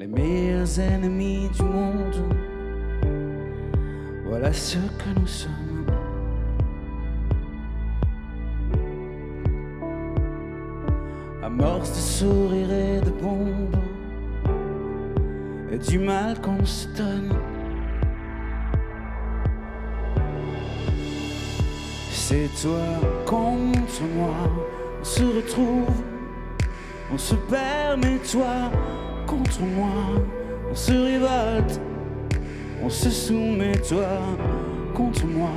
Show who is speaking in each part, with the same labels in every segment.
Speaker 1: les meilleurs ennemis du monde. Voilà ce que nous sommes. Amorce de sourires et de bombes, et du mal qu'on se donne. C'est toi contre moi, on se retrouve, on se permet toi contre moi, on se révolte, on se soumet toi contre moi,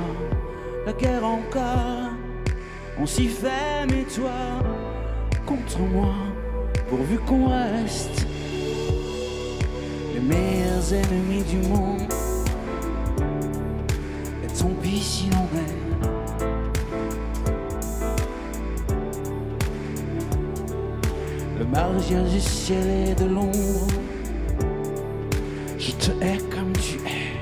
Speaker 1: la guerre encore, on s'y fait mais toi contre moi, pourvu qu'on reste les meilleurs ennemis du monde. Et tant pis Le mariage du ciel et de l'ombre. Je te hais comme tu es.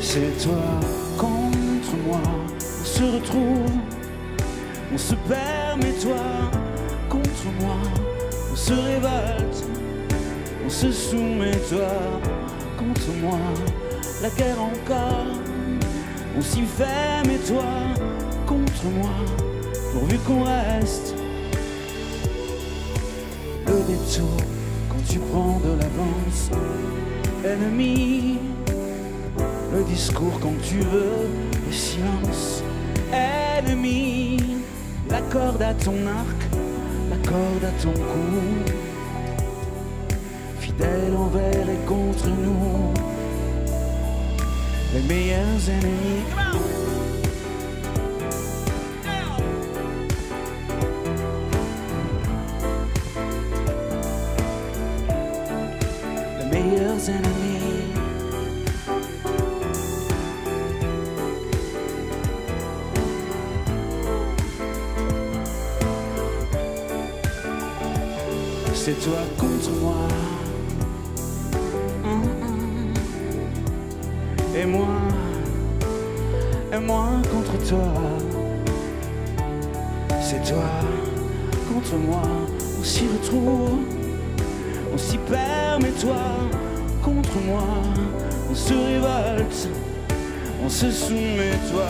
Speaker 1: C'est toi contre moi. On se retrouve. On se permet toi contre moi. On se révolte. On se soumet toi contre moi. La guerre encore. On s'y fait mais toi contre moi. Pourvu qu'on reste. Le détour quand tu prends de l'avance. Ennemi. Le discours quand tu veux. Le silence. Ennemi. La corde à ton arc. La corde à ton cou. Fidèle envers et contre nous. Les meilleurs ennemis. C'est toi contre moi. Et moi, et moi contre toi. C'est toi contre moi. On s'y retrouve, on s'y perd, mais toi contre moi. On se révolte, on se soumet, toi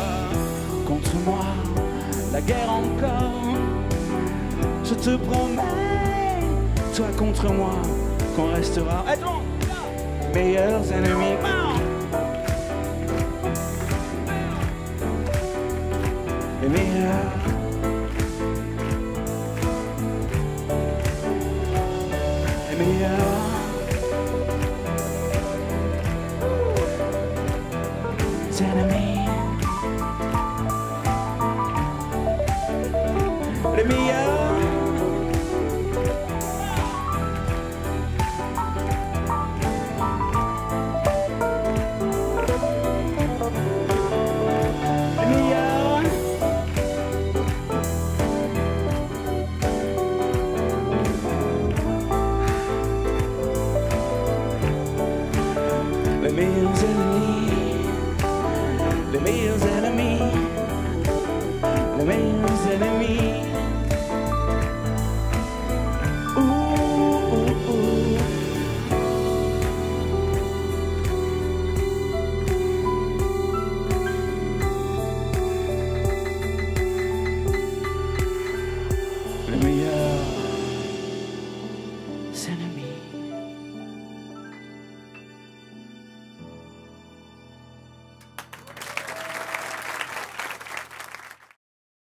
Speaker 1: contre moi. La guerre encore, je te promets, toi contre moi, qu'on restera. Attends, meilleurs ennemis? Meilleurs. Les meilleurs. Ennemis. Les Les meilleurs ennemis. Les meilleurs ennemis. Les meilleurs ennemis.